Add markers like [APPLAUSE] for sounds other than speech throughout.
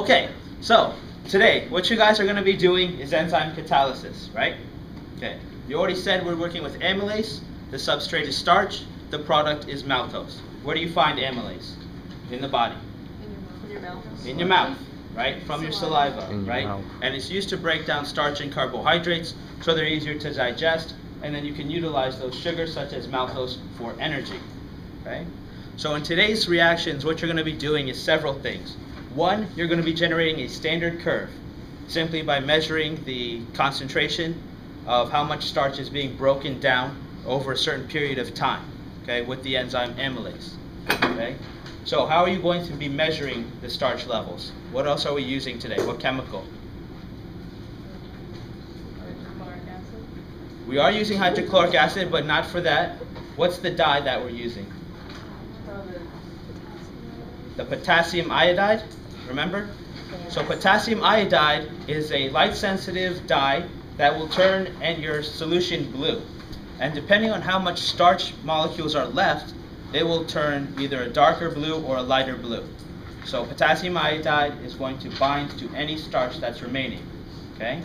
Okay, so today what you guys are going to be doing is enzyme catalysis, right? Okay, you already said we're working with amylase. The substrate is starch. The product is maltose. Where do you find amylase? In the body. In your mouth. In your mouth, right? From your saliva, right? And it's used to break down starch and carbohydrates so they're easier to digest. And then you can utilize those sugars such as maltose for energy. Okay? So in today's reactions, what you're going to be doing is several things. One, you're going to be generating a standard curve simply by measuring the concentration of how much starch is being broken down over a certain period of time, okay, with the enzyme amylase. Okay? So how are you going to be measuring the starch levels? What else are we using today? What chemical? Hydrochloric acid. We are using hydrochloric acid, but not for that. What's the dye that we're using? The potassium iodide, remember? So potassium iodide is a light-sensitive dye that will turn and your solution blue. And depending on how much starch molecules are left, it will turn either a darker blue or a lighter blue. So potassium iodide is going to bind to any starch that's remaining. Okay?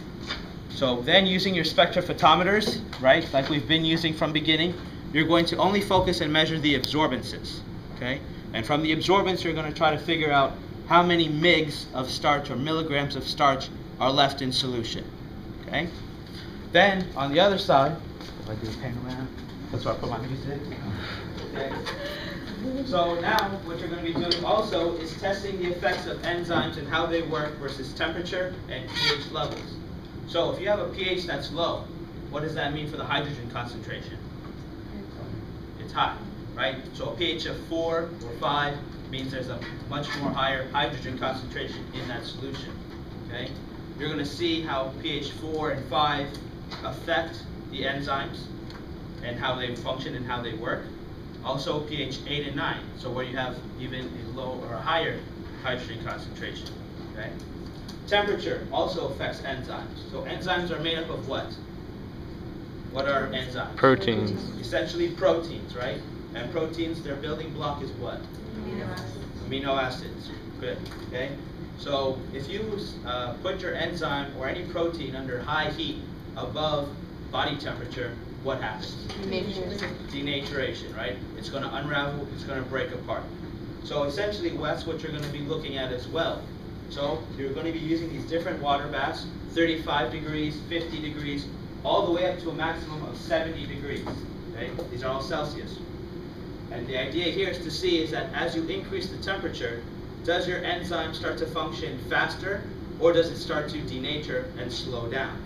So then using your spectrophotometers, right, like we've been using from beginning, you're going to only focus and measure the absorbances. Okay? And from the absorbance, you're going to try to figure out how many migs of starch or milligrams of starch are left in solution. Okay? Then on the other side, if I do a that's where I put my music. Okay. So now what you're going to be doing also is testing the effects of enzymes and how they work versus temperature and pH levels. So if you have a pH that's low, what does that mean for the hydrogen concentration? It's high, right? So a pH of 4 or 5 means there's a much more higher hydrogen concentration in that solution, okay? You're going to see how pH 4 and 5 affect the enzymes and how they function and how they work. Also pH 8 and 9, so where you have even a low or a higher hydrogen concentration, okay? Temperature also affects enzymes. So enzymes are made up of what? What are enzymes? Proteins. Essentially proteins, right? And proteins, their building block is what? Amino acids. Amino acids. Good. Okay. So if you uh, put your enzyme or any protein under high heat above body temperature, what happens? Denaturation, right? It's going to unravel. It's going to break apart. So essentially, that's what you're going to be looking at as well. So you're going to be using these different water baths, 35 degrees, 50 degrees, all the way up to a maximum of 70 degrees. Okay? These are all Celsius. And the idea here is to see is that as you increase the temperature, does your enzyme start to function faster or does it start to denature and slow down?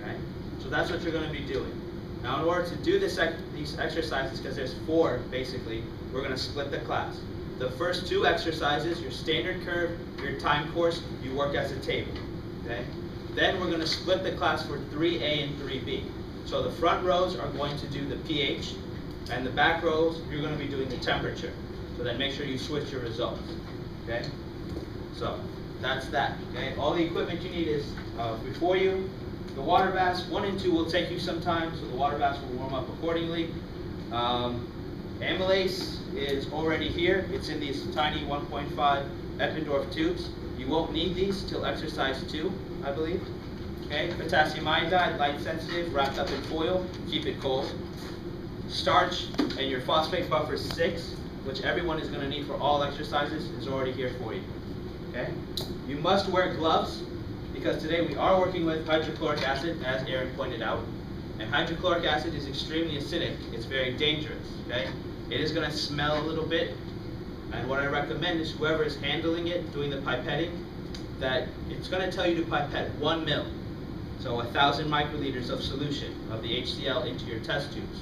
Okay? So that's what you're going to be doing. Now in order to do this ex these exercises, because there's four basically, we're going to split the class. The first two exercises, your standard curve, your time course, you work as a table. Okay? Then we're going to split the class for 3A and 3B. So the front rows are going to do the pH, and the back rows, you're going to be doing the temperature. So then make sure you switch your results. Okay? So that's that. Okay? All the equipment you need is uh, before you. The water baths, one and two will take you some time, so the water baths will warm up accordingly. Um, amylase is already here. It's in these tiny 1.5 Eppendorf tubes. You won't need these till exercise two, I believe. Okay, potassium iodide, light sensitive, wrapped up in foil, keep it cold. Starch and your phosphate buffer six, which everyone is going to need for all exercises, is already here for you. Okay, you must wear gloves because today we are working with hydrochloric acid, as Aaron pointed out. And hydrochloric acid is extremely acidic. It's very dangerous. Okay, it is going to smell a little bit. And what I recommend is whoever is handling it, doing the pipetting, that it's going to tell you to pipette one mil. So a thousand microliters of solution of the HCl into your test tubes.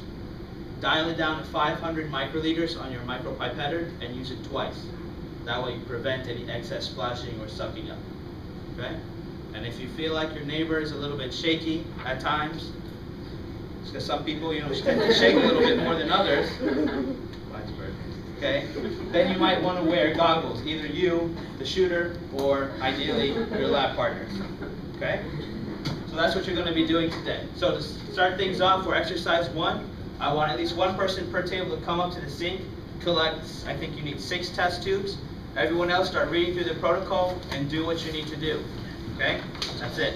Dial it down to 500 microliters on your micropipetter and use it twice. That way you prevent any excess splashing or sucking up. Okay? And if you feel like your neighbor is a little bit shaky at times, because some people, you know, [LAUGHS] tend to shake a little bit more than others, okay, then you might want to wear goggles, either you, the shooter, or ideally your lab partners. Okay? So that's what you're going to be doing today. So to start things off for exercise one, I want at least one person per table to come up to the sink, collect, I think you need six test tubes, Everyone else, start reading through the protocol and do what you need to do, okay? That's it.